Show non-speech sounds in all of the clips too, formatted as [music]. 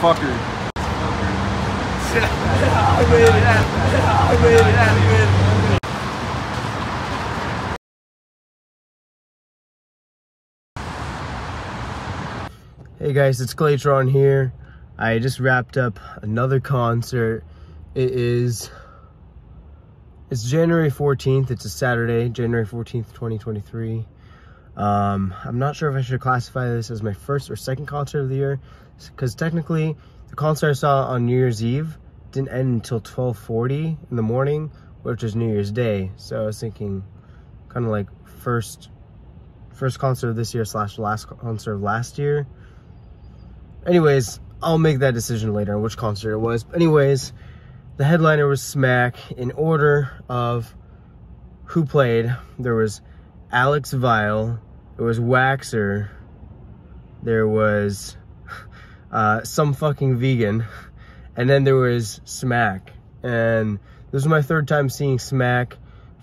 Fucker. Hey guys, it's Claytron here. I just wrapped up another concert. It is it's January 14th. It's a Saturday, January 14th, 2023. Um, I'm not sure if I should classify this as my first or second concert of the year because technically the concert I saw on New Year's Eve didn't end until 12:40 in the morning, which is New Year's Day. So I was thinking kind of like first first concert of this year slash last concert of last year anyways, I'll make that decision later on which concert it was. Anyways, the headliner was SMAC. In order of who played, there was Alex Vile, there was Waxer, there was [laughs] uh, some fucking vegan, and then there was SMAC. And this was my third time seeing SMAC.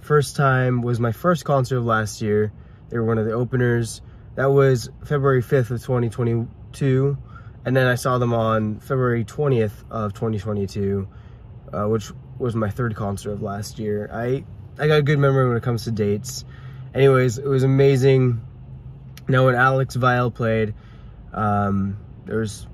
First time was my first concert of last year. They were one of the openers. That was February 5th of 2022 and then I saw them on February 20th of 2022, uh, which was my third concert of last year. I I got a good memory when it comes to dates. Anyways, it was amazing. Now when Alex Vile played, um, there was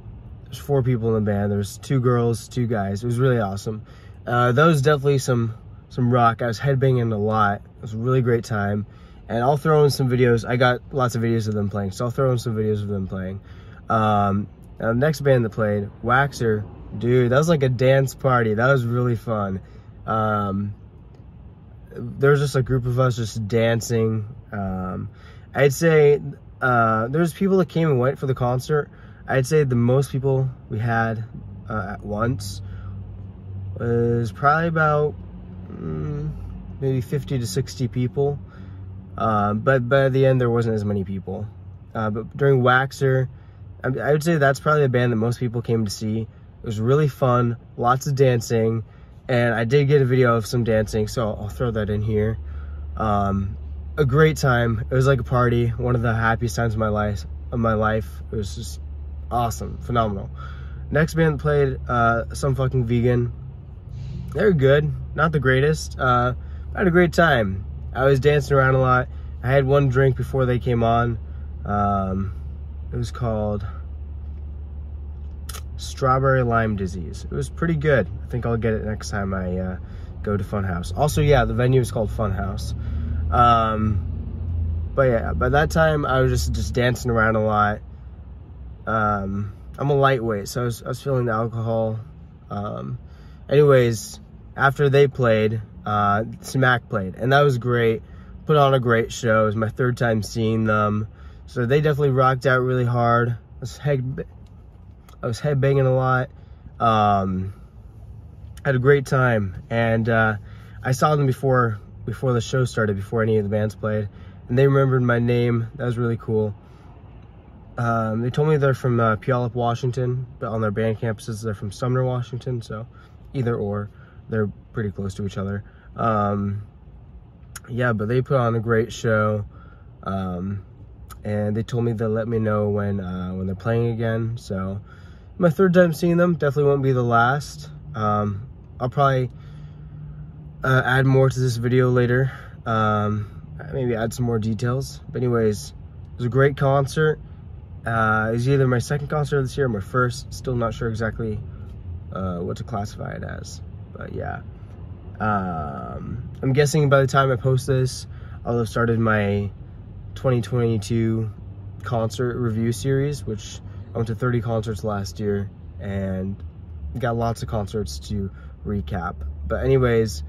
there's four people in the band. There's two girls, two guys. It was really awesome. Uh, that was definitely some some rock. I was headbanging a lot. It was a really great time. And I'll throw in some videos. I got lots of videos of them playing, so I'll throw in some videos of them playing. Um, now, the next band that played, Waxer, dude, that was like a dance party. That was really fun. Um, there was just a group of us just dancing. Um, I'd say uh, there's people that came and went for the concert. I'd say the most people we had uh, at once was probably about mm, maybe 50 to 60 people. Um, but by the end, there wasn't as many people. Uh, but during Waxer, I would say that's probably the band that most people came to see. It was really fun, lots of dancing, and I did get a video of some dancing, so I'll throw that in here. Um, a great time. It was like a party, one of the happiest times of my life. Of my life, it was just awesome, phenomenal. Next band played uh, some fucking vegan. They were good, not the greatest. Uh, I had a great time. I was dancing around a lot. I had one drink before they came on. Um, it was called Strawberry Lime Disease. It was pretty good. I think I'll get it next time I uh, go to Funhouse. Also, yeah, the venue is called Funhouse. Um, but yeah, by that time I was just just dancing around a lot. Um, I'm a lightweight, so I was, I was feeling the alcohol. Um, anyways, after they played, uh, SMAC played, and that was great. Put on a great show. It was my third time seeing them. So they definitely rocked out really hard. I was head, I was headbanging a lot. Um, had a great time, and uh, I saw them before before the show started, before any of the bands played, and they remembered my name. That was really cool. Um, they told me they're from uh, Puyallup, Washington, but on their band campuses they're from Sumner, Washington. So either or, they're pretty close to each other. Um, yeah, but they put on a great show. Um, and they told me they'll let me know when uh, when they're playing again. So my third time seeing them, definitely won't be the last. Um, I'll probably uh, add more to this video later. Um, maybe add some more details. But anyways, it was a great concert. Uh, either my second concert this year or my first. Still not sure exactly uh, what to classify it as. But yeah. Um, I'm guessing by the time I post this, I'll have started my 2022 concert review series, which I went to 30 concerts last year and got lots of concerts to recap. But anyways,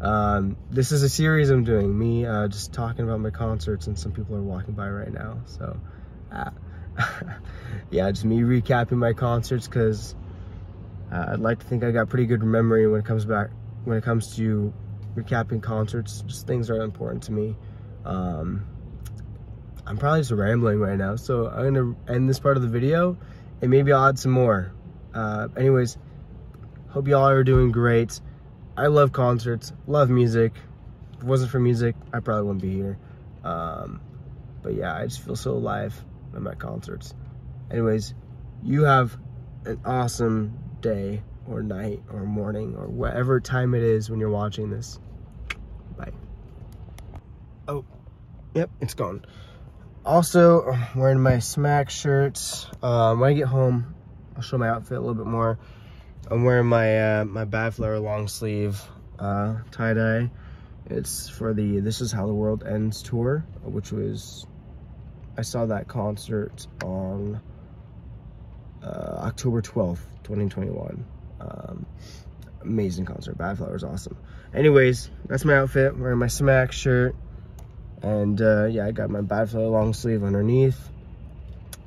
um, this is a series I'm doing, me uh, just talking about my concerts and some people are walking by right now. So uh, [laughs] yeah, just me recapping my concerts because uh, I'd like to think I got pretty good memory when it comes back, when it comes to recapping concerts, just things are important to me. Um, I'm probably just rambling right now, so I'm gonna end this part of the video, and maybe I'll add some more. Uh, anyways, hope y'all are doing great. I love concerts, love music. If it wasn't for music, I probably wouldn't be here. Um, but yeah, I just feel so alive at my concerts. Anyways, you have an awesome day or night or morning or whatever time it is when you're watching this. Bye. Oh, yep, it's gone. Also, wearing my SMAC shirts. Um, when I get home, I'll show my outfit a little bit more. I'm wearing my uh, my Badflower long sleeve uh, tie dye. It's for the This Is How the World Ends tour, which was I saw that concert on uh, October 12th, 2021. Um, amazing concert. Badflower was awesome. Anyways, that's my outfit. Wearing my SMAC shirt. And uh, yeah, I got my Badflower long sleeve underneath.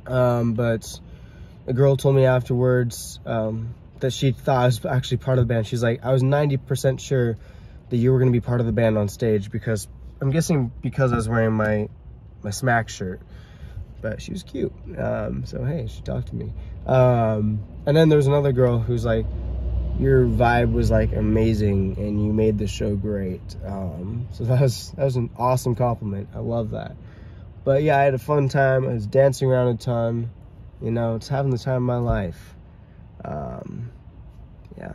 Um, but a girl told me afterwards um, that she thought I was actually part of the band. She's like, I was 90% sure that you were going to be part of the band on stage because I'm guessing because I was wearing my my SMAC shirt but she was cute um, so hey she talked to me um, and then there was another girl who's like your vibe was like amazing and you made the show great. Um, so that was that was an awesome compliment. I love that. But yeah i had a fun time. I was dancing around a ton. You know it's having the time of my life. Um, yeah